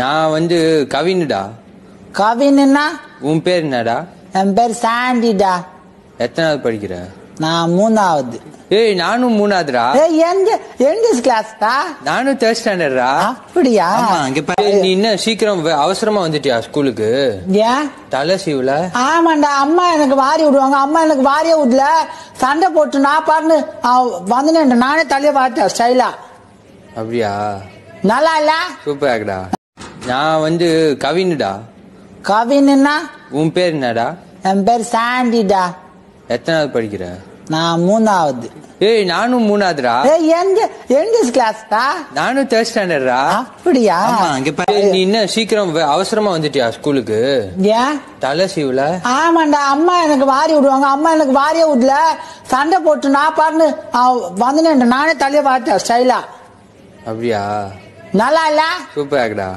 நான் வந்து கவினுடா கவின்னா உன் பேர் என்னடா? என் பேர் சாண்டிடா. எத்தனாவது படிக்கிற? நான் மூணாவது. ஏய் நானும் மூணாவதுடா. ஏய் எந்த எந்த கிளாஸ்டா நானும் தேர்ட் ஸ்டாண்டர்டா அப்படியா? நீ என்ன சீக்கிரம் அவசரமா வந்துட்டியா ஸ்கூலுக்கு? ஏன்? தலை சீவுல. ஆமாண்டா அம்மா எனக்கு வாரி விடுவாங்க. அம்மா எனக்கு வாரியே விடல. சண்டை போட்டு நான் பாருன்னு வந்துனேன் நானே தலைய பார்த்தேன் ஸ்டைலா. அப்படியா? நல்லா இல்ல? சூப்பரா இருக்குடா நான் வந்து கவினுடா கவின்னா உன் பேர் என்னடா? என் பேர் சாண்டிடா. எத்தனாவது படிக்கிற? நான் மூணாவது. ஏய் நானும் மூணாவதுடா. ஏய் எந்த எந்த கிளாஸ்டா நானும் தேர்ட் ஸ்டாண்டர்டா அப்படியா? நீ என்ன சீக்கிரம் வே- அவசரமா வந்துட்டியா ஸ்கூலுக்கு? ஏன்? தலை சீவுல. ஆமாண்டா அம்மா எனக்கு வாரி விடுவாங்க. அம்மா எனக்கு வாரியே விடல. சண்டை போட்டு நான் பாருன்னு வந்துனேன் நானே தலைய பார்த்தேன் ஸ்டைலா. அப்படியா? நல்லா இல்ல? சூப்பரா இருக்குடா